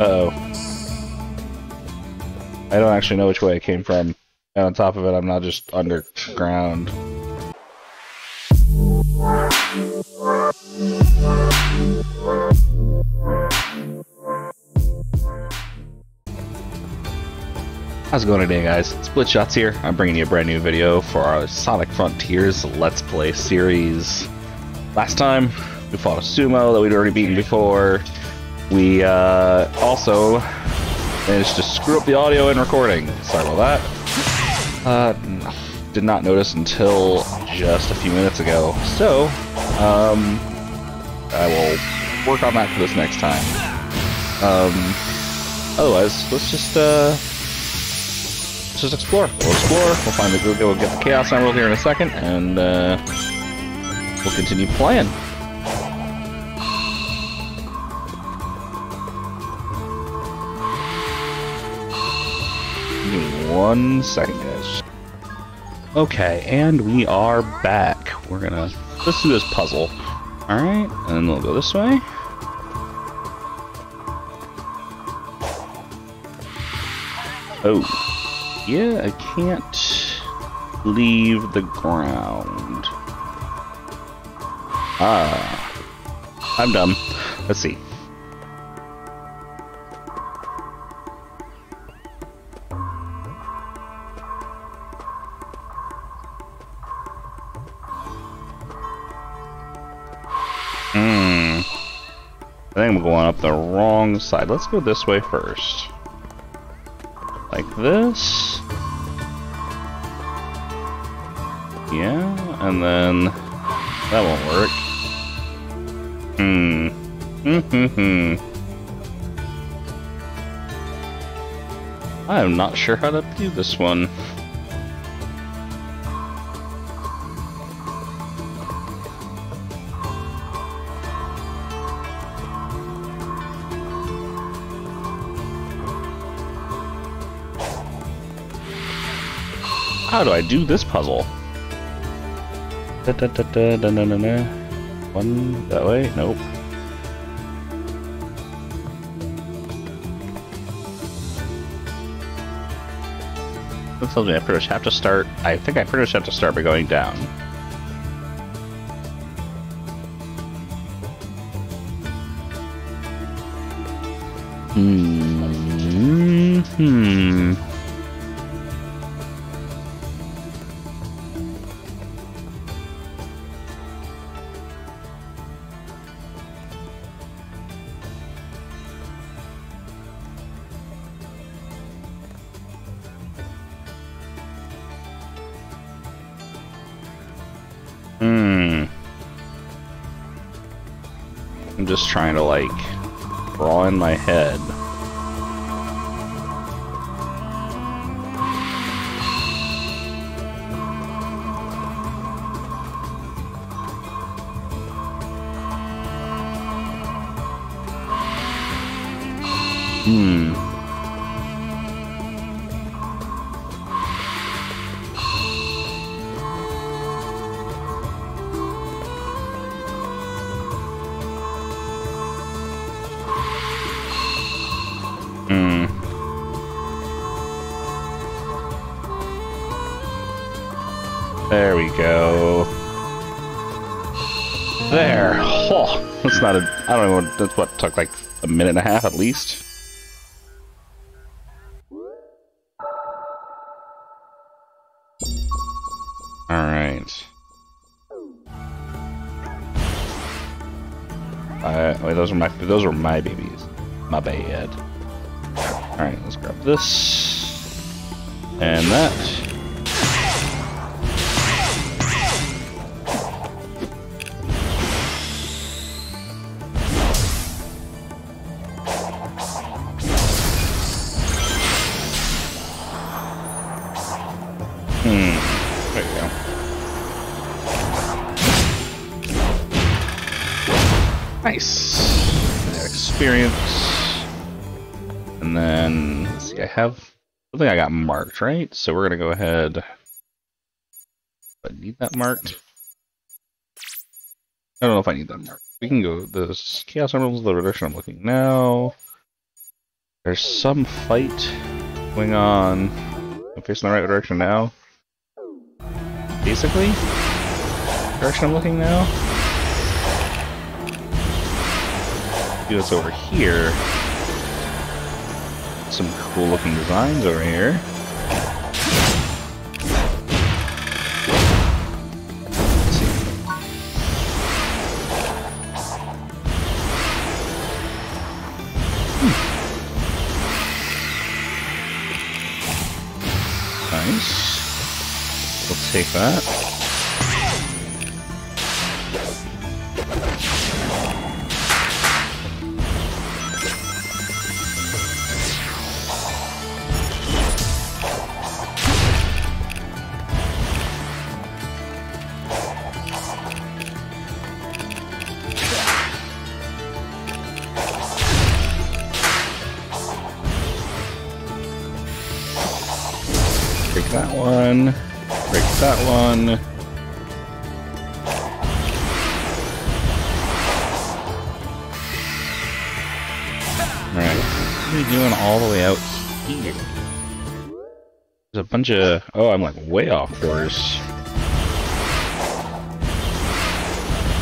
Uh oh. I don't actually know which way I came from. And on top of it, I'm not just underground. How's it going today, guys? Blitz Shotz here. I'm bringing you a brand new video for our Sonic Frontiers Let's Play series. Last time, we fought a sumo that we'd already beaten before. We uh, also managed to screw up the audio and recording. Sorry about that. Uh, did not notice until just a few minutes ago. So, um, I will work on that for this next time. Um, otherwise, let's just, uh, let's just explore. We'll explore, we'll find the, we'll get the Chaos Emerald here in a second, and, uh, we'll continue playing. One second, guys. Okay, and we are back. We're gonna let's do this puzzle. Alright, and we'll go this way. Oh. Yeah, I can't leave the ground. Ah. I'm dumb. Let's see. I I'm going up the wrong side. Let's go this way first. Like this. Yeah, and then that won't work. Hmm. Hmm hmm hmm. I'm not sure how to do this one. How do I do this puzzle? Da, da, da, da, da, da, da, da. One that way? Nope. That tells me I pretty much have to start. I think I pretty much have to start by going down. Hmm. Hmm. Trying to like draw in my head. Hmm. That's not a. I don't know. That's what took like a minute and a half at least. All right. Uh, wait, those are my those are my babies. My bad. All right, let's grab this and that. Nice. Experience. And then, see, I have something I got marked, right? So we're going to go ahead. I need that marked. I don't know if I need that marked. We can go, the Chaos Emeralds, the direction I'm looking now. There's some fight going on. I'm facing the right direction now. Basically, direction I'm looking now. See what's over here. Some cool looking designs over here. Hmm. Nice. We'll take that. One. Break that one. Alright. What are we doing all the way out here? There's a bunch of... Oh, I'm like way off course.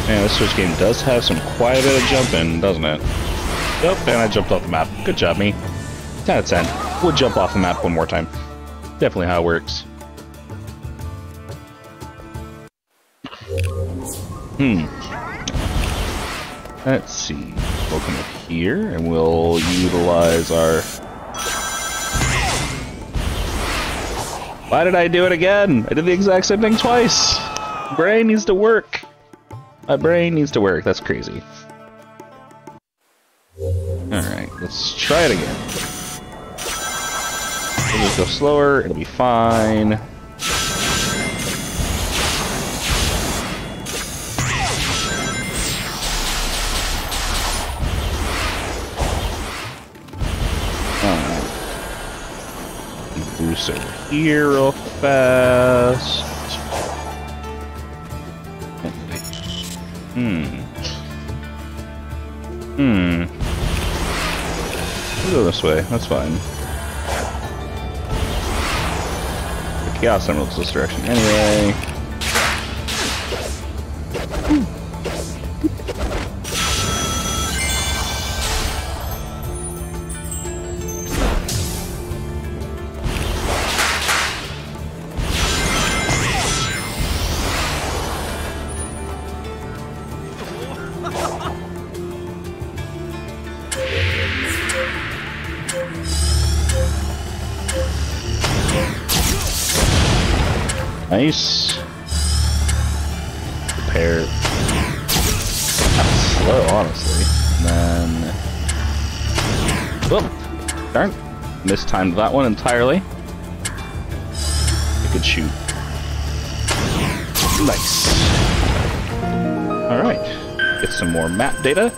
Man, this Switch game does have some quite a bit of jumping, doesn't it? Yep, and I jumped off the map. Good job, me. 10 out of 10. We'll jump off the map one more time. Definitely how it works. Hmm. Let's see. We'll come up here and we'll utilize our... Why did I do it again? I did the exact same thing twice! Brain needs to work! My brain needs to work, that's crazy. Alright, let's try it again. We'll just go slower, it'll be fine. Over here real fast. Hmm. Hmm. We'll go this way, that's fine. Chaos Emeralds this direction anyway. Prepare. That's slow, honestly. Then. Whoop! Darn. Mistimed that one entirely. I could shoot. Nice. Alright. Get some more map data.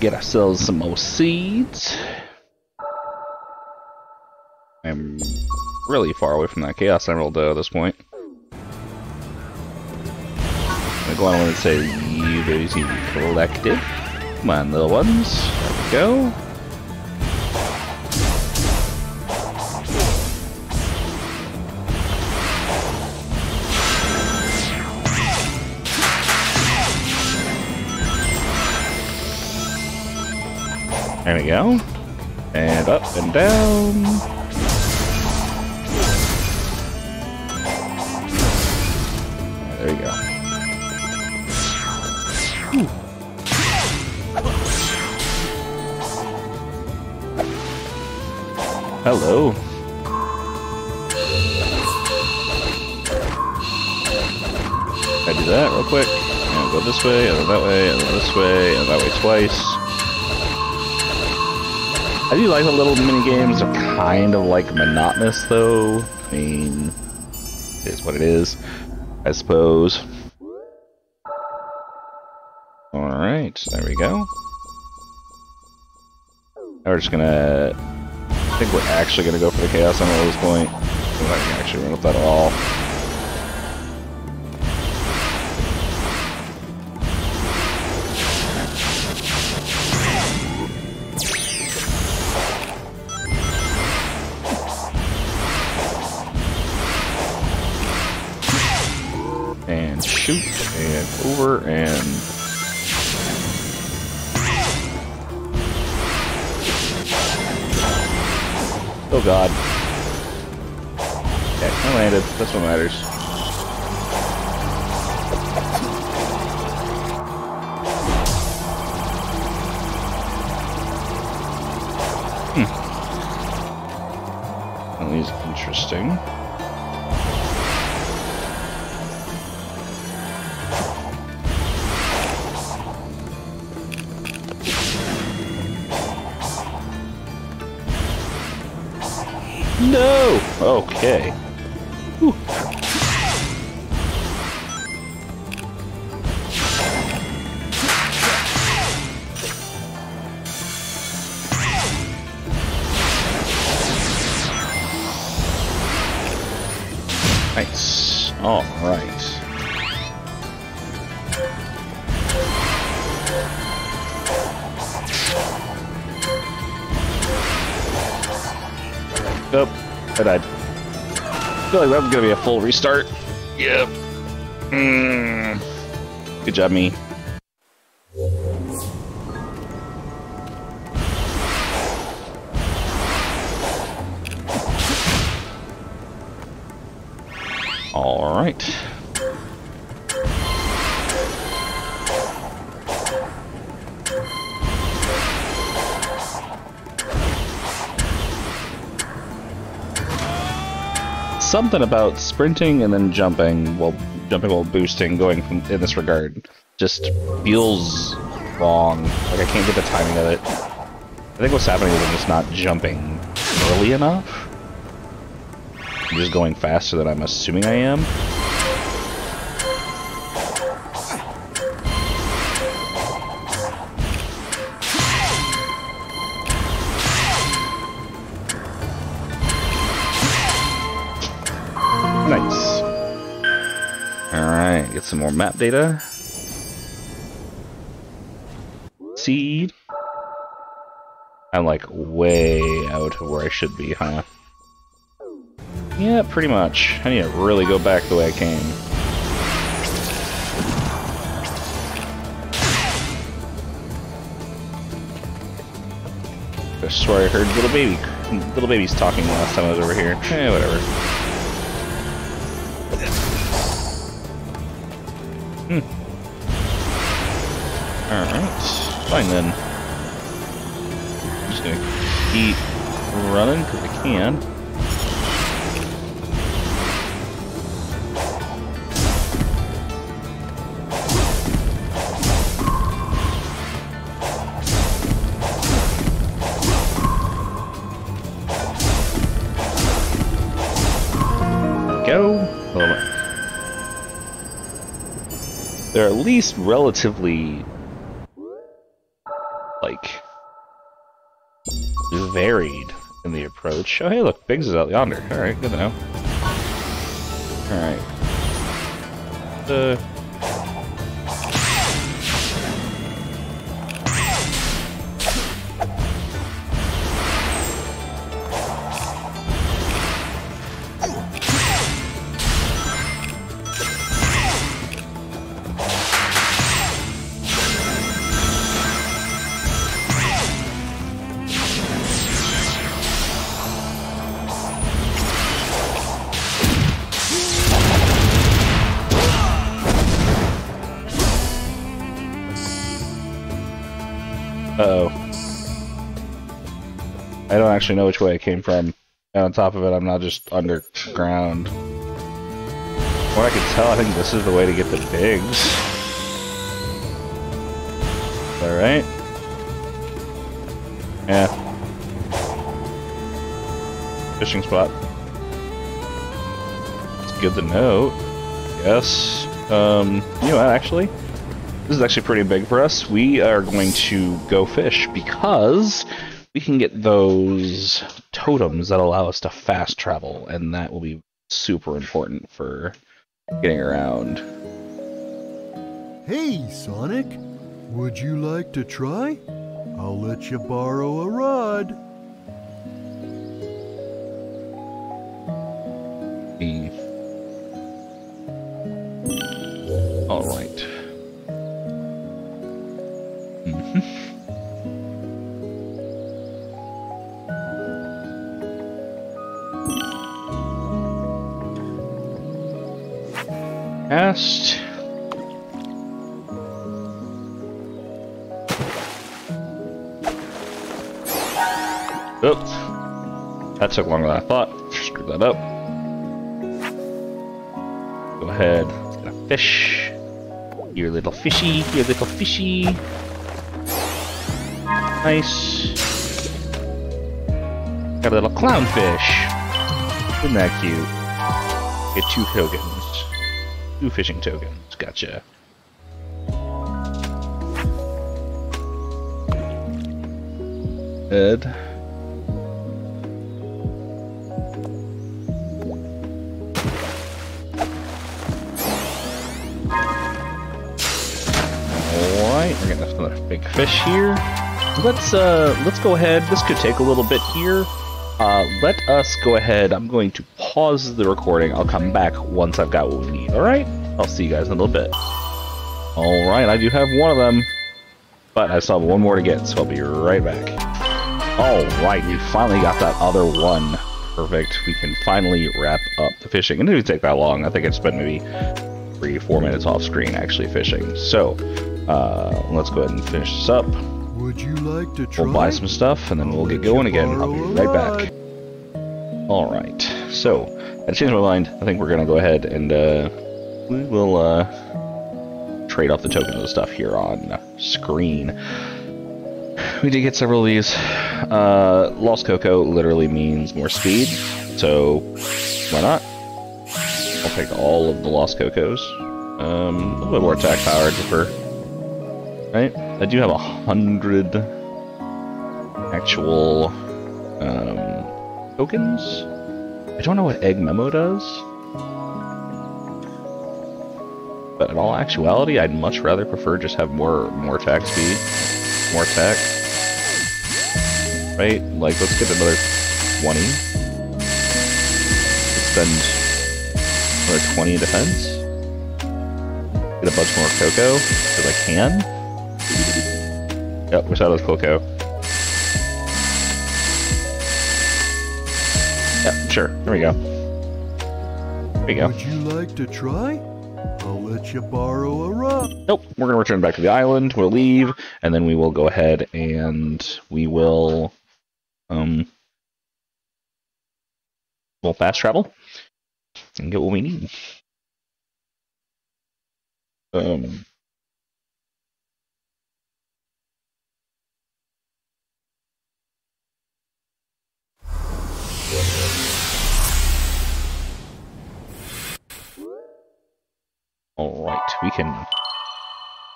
Get ourselves some more seeds. I'm really far away from that Chaos Emerald, though, at this point. Go on say, babies need to be collected. Come on, little ones. There we go. There we go. And up and down. There you go. Hello. I do that real quick. And go this way, and then that way, and then this way, and that way twice. I do like the little mini games. They're kind of like monotonous, though. I mean, it is what it is. I suppose. Alright, there we go. Now we're just gonna... I think we're actually gonna go for the Chaos Emerald at this point. We're not gonna actually run with that at all. That's what matters. Hmm. That is interesting. Feel like that was gonna be a full restart. Yep. Mm. Good job, me. All right. Something about sprinting and then jumping while jumping while boosting going from in this regard just feels wrong. Like I can't get the timing of it. I think what's happening is I'm just not jumping early enough. I'm just going faster than I'm assuming I am. Map data. Seed. I'm like way out of where I should be, huh? Yeah, pretty much. I need to really go back the way I came. I swear I heard little baby, little babies talking last time I was over here. Eh, whatever. Hmm. Alright. Fine then. I'm just gonna keep running because I can. They're at least relatively like varied in the approach. Oh hey look, Big's is out yonder. Alright, good to know. Alright. Uh actually know which way I came from. And on top of it, I'm not just underground. What I can tell, I think this is the way to get the pigs. Alright. Yeah. Fishing spot. It's good to know. Yes. Um, you know what, actually? This is actually pretty big for us. We are going to go fish because we can get those totems that allow us to fast travel, and that will be super important for getting around. Hey, Sonic. Would you like to try? I'll let you borrow a rod. All right. That took longer than I thought. Screw that up. Go ahead. Get a fish. Your little fishy. Your little fishy. Nice. Got a little clownfish. Isn't that cute? Get two tokens. Two fishing tokens. Gotcha. Ed. Let's uh let's go ahead. This could take a little bit here. Uh, let us go ahead. I'm going to pause the recording. I'll come back once I've got what we need. All right? I'll see you guys in a little bit. All right, I do have one of them, but I still have one more to get, so I'll be right back. All right, we finally got that other one. Perfect. We can finally wrap up the fishing. It didn't take that long. I think I spent maybe three, four minutes off screen actually fishing. So, uh, let's go ahead and finish this up. Would you like to try? We'll buy some stuff and then we'll get going again. I'll be right back. Alright, so I changed my mind. I think we're gonna go ahead and uh, we will uh, trade off the tokens and stuff here on screen. We did get several of these. Uh, Lost Koco literally means more speed, so why not? I'll take all of the Lost Kocos. Um, a little bit more attack power, prefer. Right? I do have a hundred actual um, tokens. I don't know what Egg Memo does. But in all actuality, I'd much rather prefer just have more more attack speed, more attack. Right? Like, let's get another 20. Spend another 20 in defense. Get a bunch more Koco, because I can. Yep, wish I was Coco. Yep, sure. There we go. There we go. Would you like to try? I'll let you borrow a rock. Nope, we're gonna return back to the island. We'll leave, and then we will go ahead and we will, um, we'll fast travel and get what we need. Um, Alright, we can,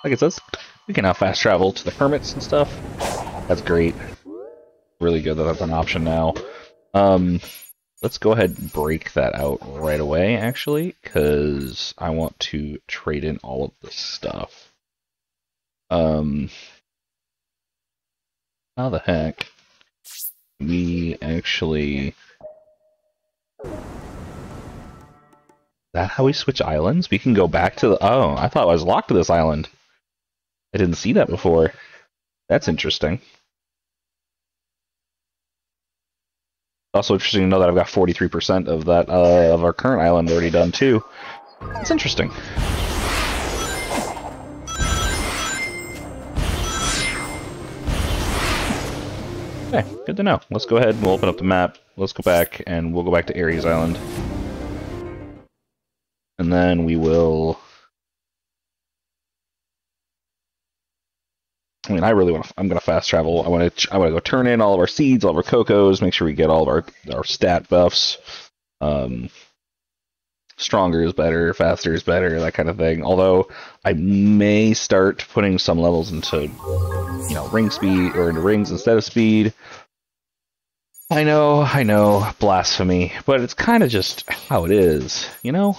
like it says, we can now fast travel to the hermits and stuff. That's great. Really good that that's an option now. Um, let's go ahead and break that out right away, actually, because I want to trade in all of this stuff. Um, how the heck? We actually that how we switch islands? We can go back to the... Oh, I thought I was locked to this island. I didn't see that before. That's interesting. Also interesting to know that I've got 43% of that uh, of our current island already done too. It's interesting. Okay, good to know. Let's go ahead and we'll open up the map. Let's go back and we'll go back to Ares Island and then we will. I mean, I really want to. I'm going to fast travel. I want to. I want to go turn in all of our seeds, all of our Kocos, make sure we get all of our our stat buffs. Um, stronger is better, faster is better, that kind of thing. Although I may start putting some levels into, you know, ring speed or into rings instead of speed. I know, I know, blasphemy, but it's kind of just how it is, you know.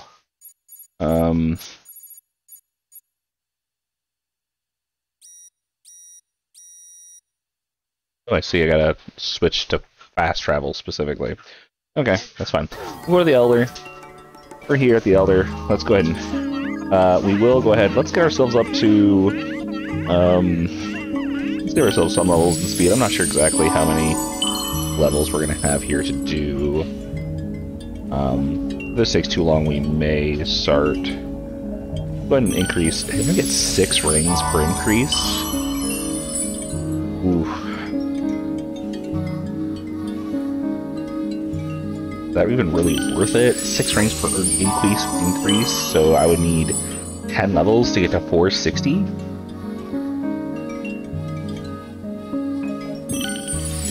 Um, oh, I see. I gotta switch to fast travel specifically. Okay, that's fine. To the Elder. We're here at the Elder. Let's go ahead and uh, we will go ahead. Let's get ourselves up to um, let's get ourselves some levels in speed. I'm not sure exactly how many levels we're gonna have here to do. Um, this takes too long, we may start Go ahead and increase. I'm gonna get six rings per increase. Ooh. Is that even really worth it? Six rings per increase increase, so I would need 10 levels to get to 460?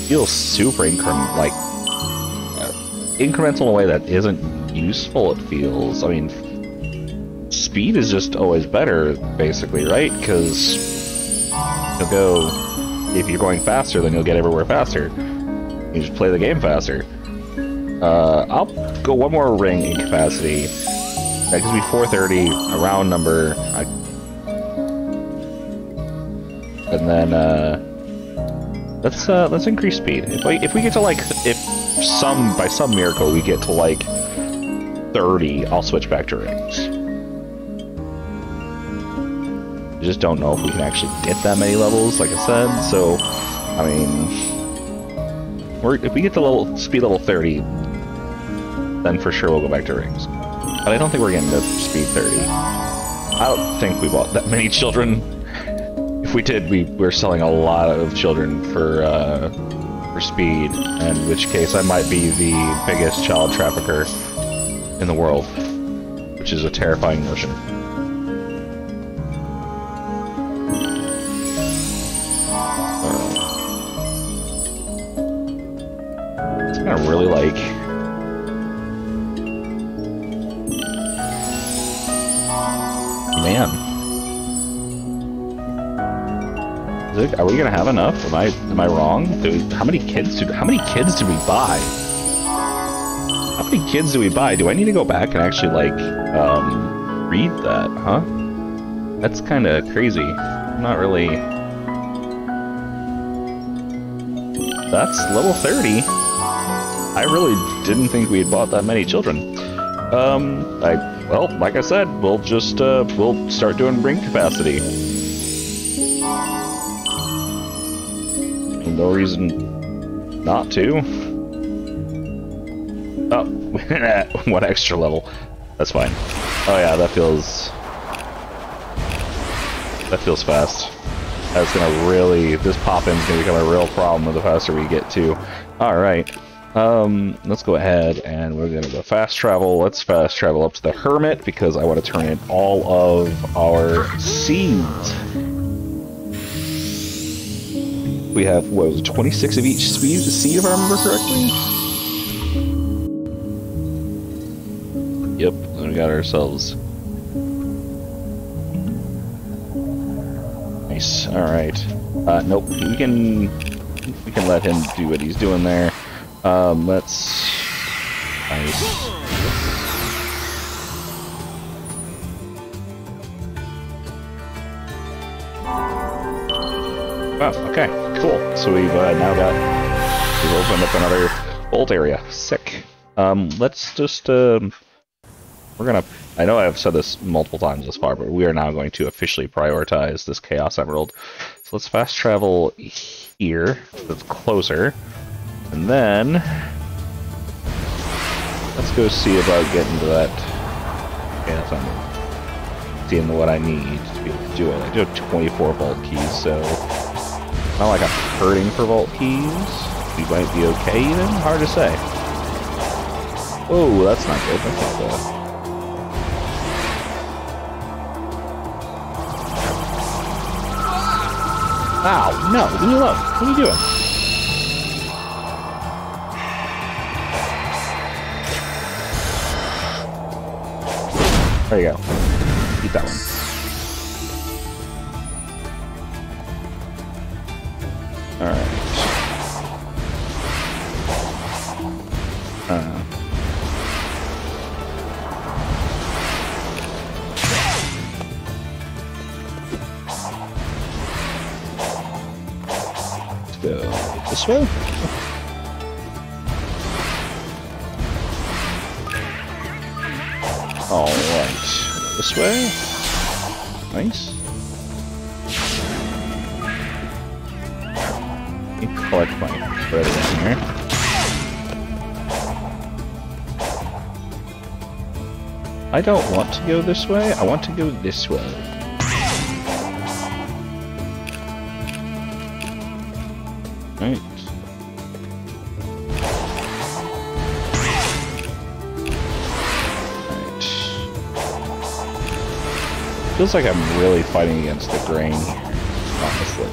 Feels super increment like uh, incremental in a way that isn't useful, it feels. I mean speed is just always better, basically, right? Because you'll go if you're going faster, then you'll get everywhere faster. You just play the game faster. Uh, I'll go one more ring in capacity. That gives me 430, a round number. I... And then, uh, let's, uh, let's increase speed. If we, if we get to, like, if some, by some miracle, we get to, like, 30, I'll switch back to rings. I just don't know if we can actually get that many levels, like I said, so, I mean, we're, if we get to level, speed level 30, then for sure we'll go back to rings. But I don't think we're getting to speed 30. I don't think we bought that many children. If we did, we we're selling a lot of children for uh, for speed, in which case I might be the biggest child trafficker in the world, which is a terrifying notion. It's gonna really like man. It, are we gonna have enough? Am I am I wrong? We, how many kids do how many kids do we buy? How many kids do we buy? Do I need to go back and actually like um, read that? Huh? That's kind of crazy. I'm not really. That's level 30. I really didn't think we had bought that many children. Um, I well, like I said, we'll just, uh, we'll start doing ring capacity. No reason not to. One extra level. That's fine. Oh yeah, that feels... That feels fast. That's gonna really... This pop-in's gonna become a real problem the faster we get to. Alright. Um, let's go ahead and we're gonna go fast travel. Let's fast travel up to the Hermit because I want to turn in all of our seeds. We have, what was it, 26 of each seed if I remember correctly? Got ourselves. Nice, alright. Uh, nope, we can, we can let him do what he's doing there. Um, let's... Nice. Wow, okay, cool. So we've uh, now got... We've opened up another bolt area. Sick. Um, let's just, um... We're gonna... I know I've said this multiple times thus far, but we are now going to officially prioritize this Chaos Emerald. So let's fast travel here. That's closer. And then, let's go see about getting to that. If I'm seeing what I need to be able to do it. I do have 24 vault keys, so not like I'm hurting for vault keys. We might be okay even? Hard to say. Oh, that's not good. That's not good. Ow, no, leave me alone. What are you doing? There you go. Eat that one. Don't want to go this way. I want to go this way. Right. Right. Feels like I'm really fighting against the grain, honestly.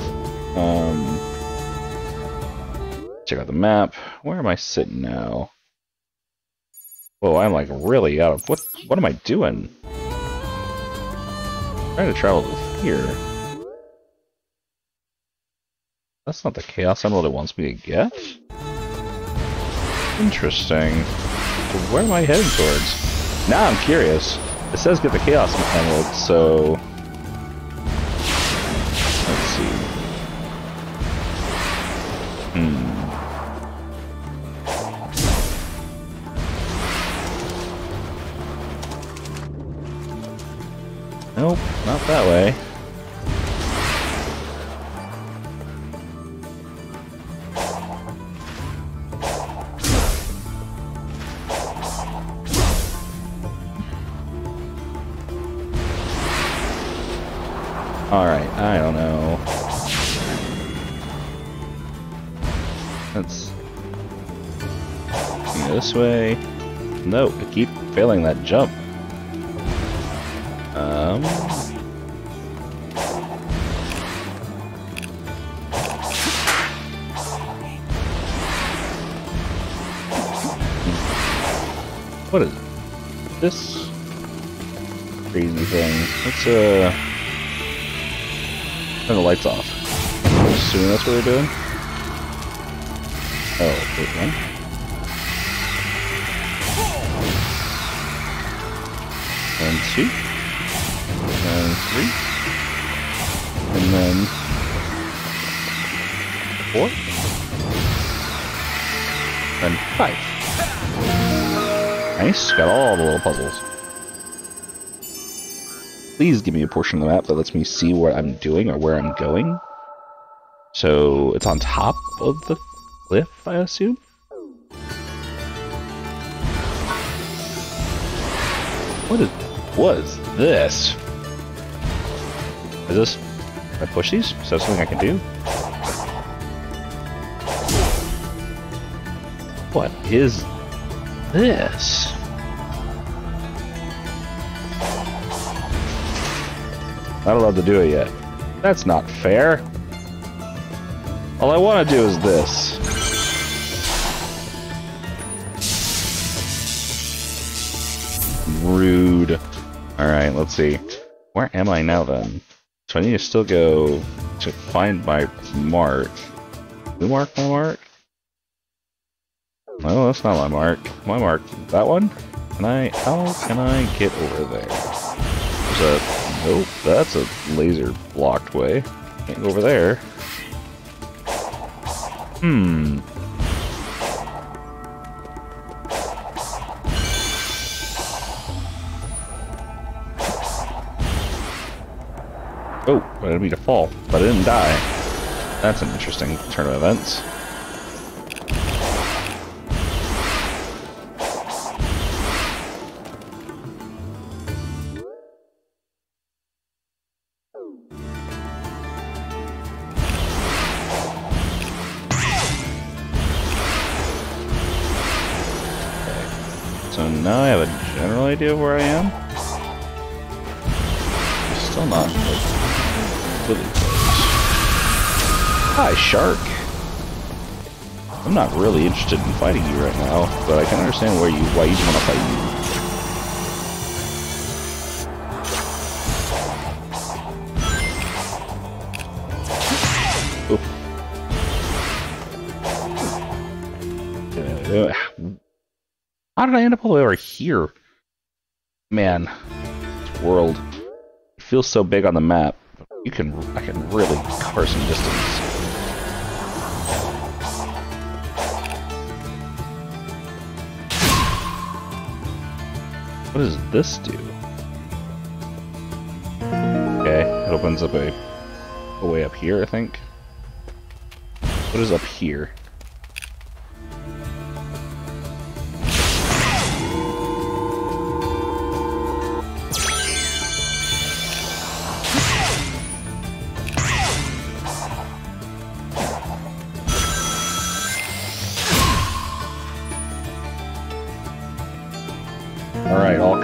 Um, check out the map. Where am I sitting now? Whoa, I'm like really out of what what am I doing? I'm trying to travel to here. That's not the Chaos Emerald it wants me to get? Interesting. Where am I heading towards? Now I'm curious. It says get the Chaos Emerald, so... that way. Alright, I don't know. Let's go this way. No, I keep failing that jump. Um. What is this crazy thing? Let's uh turn the lights off. Assuming that's what we're doing. Oh, wait, one. And two and three, and then four, and five. Nice, got all the little puzzles. Please give me a portion of the map that lets me see what I'm doing or where I'm going. So it's on top of the cliff, I assume? What is was this? Is this... I push these? Is that something I can do? What is this? Not allowed to do it yet. That's not fair. All I want to do is this. Rude. Alright, let's see. Where am I now then? So I need to still go to find my mark. Who mark my mark? No, that's not my mark. My mark, that one? Can I, how can I get over there? Nope, that's a laser blocked way. Can't go over there. Hmm. Oh, I didn't mean to fall, but I didn't die. That's an interesting turn of events. Idea where I am. Still not. Hi, shark. I'm not really interested in fighting you right now, but I can understand where you why you want to fight you. Uh, How did I end up all the way over here? Man, this world it feels so big on the map. You can I can really cover some distance. What does this do? Okay, it opens up a, a way up here, I think. What is up here?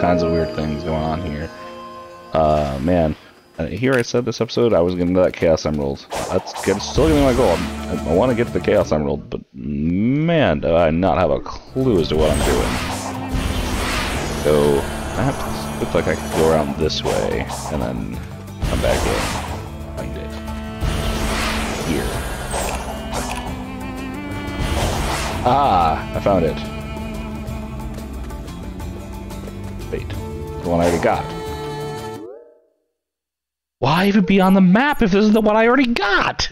Kinds of weird things going on here. Uh, man. Uh, here I said this episode I was getting to that Chaos Emerald. That's good. still gonna be my goal. I, I want to get the Chaos Emerald, but man, do I not have a clue as to what I'm doing. So, I have to, looks like I could go around this way, and then come back in. Find it. Here. Ah, I found it. The one I already got. Why even be on the map if this is the one I already got?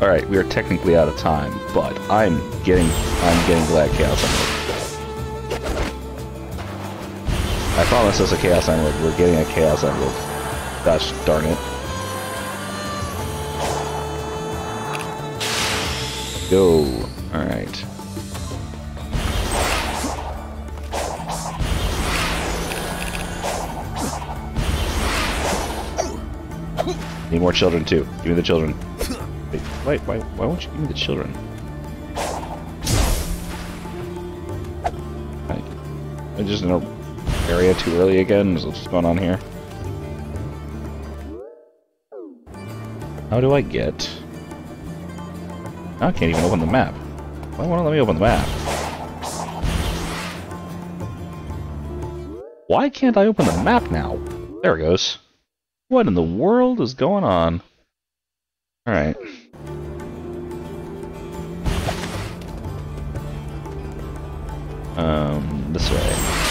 Alright, we are technically out of time, but I'm getting I'm getting that Chaos Emerald. I promise us a Chaos Emerald. We're getting a Chaos Emerald. Gosh darn it. Go. Alright. Need more children too. Give me the children. Wait, wait, why, why won't you give me the children? I, I'm just in a area too early again. What's going on here? How do I get? I can't even open the map. Why won't it let me open the map? Why can't I open the map now? There it goes. What in the world is going on? Alright. Um, this way.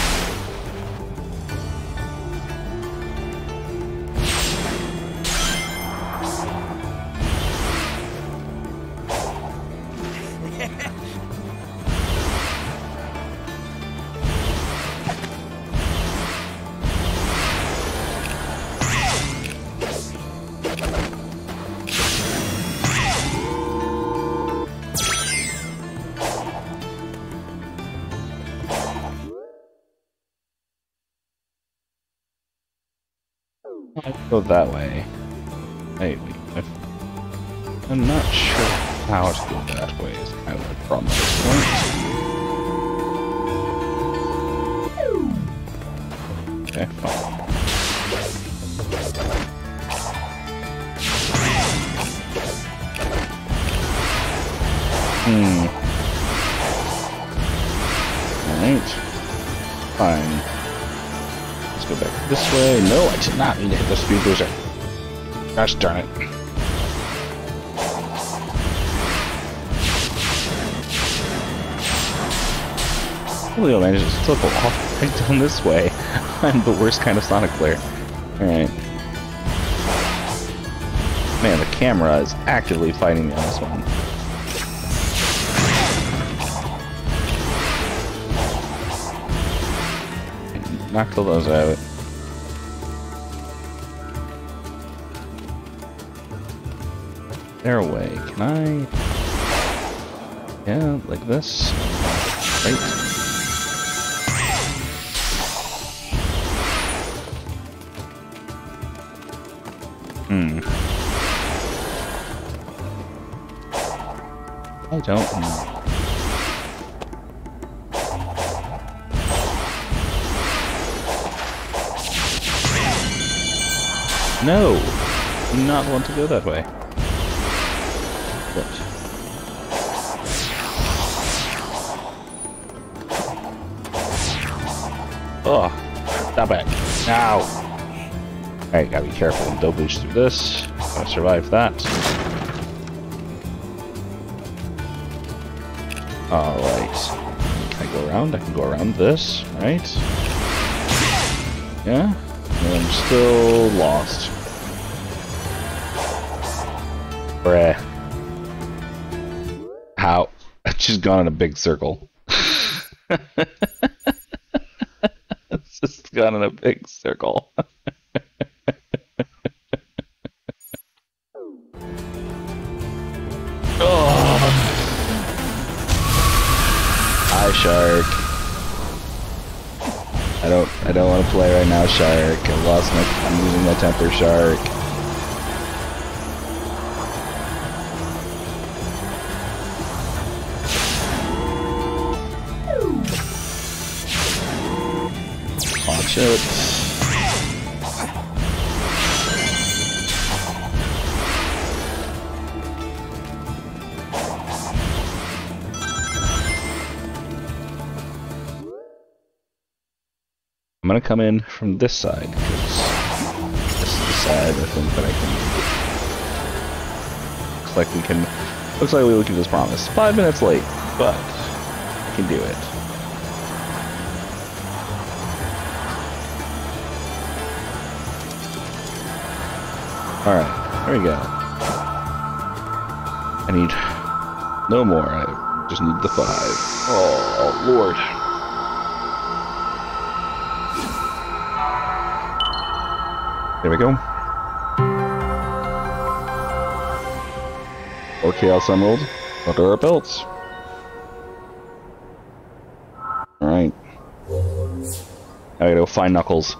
Go that way. Maybe. I'm not sure how to go that way is kind of the problem at this point. Okay, fine. Hmm. This way. No, I did not mean to hit the speed booster. Gosh darn it. Julio manages to still go off right down this way. I'm the worst kind of Sonic player. Alright. Man, the camera is actively fighting me on this one. knock all those out. Away. Can I? Yeah, like this. Right. Hmm. I don't know. No! Not want to go that way. What? Oh, stop it. Now! Alright, gotta be careful. Don't boost through this. Gotta survive that. Alright. I go around? I can go around this, right? Yeah? I'm still lost. Bruh. How? I've just gone in a big circle. it's just gone in a big circle. oh. Hi, Shark. I don't I don't want to play right now, Shark. I lost my I'm losing my temper, Shark. Watch. I'm gonna come in from this side because this is the side I think that I can looks like we can looks like we can just promise. Five minutes late, but I can do it. Alright, there we go. I need no more. I just need the five. Oh, Lord. There we go. Or Chaos Emerald under our belts. Alright. I gotta go find Knuckles.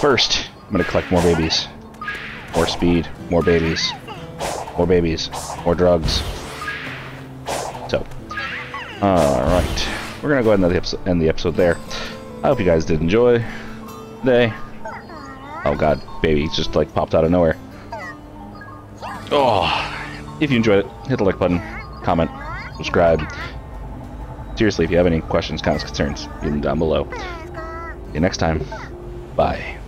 First, I'm gonna collect more babies. More speed, more babies. More babies, more drugs. So, alright. We're gonna go ahead and end the, episode, end the episode there. I hope you guys did enjoy today. Oh god, baby just like popped out of nowhere. Oh, if you enjoyed it, hit the like button, comment, subscribe. Seriously, if you have any questions, comments, concerns, leave them down below. See you next time. Bye.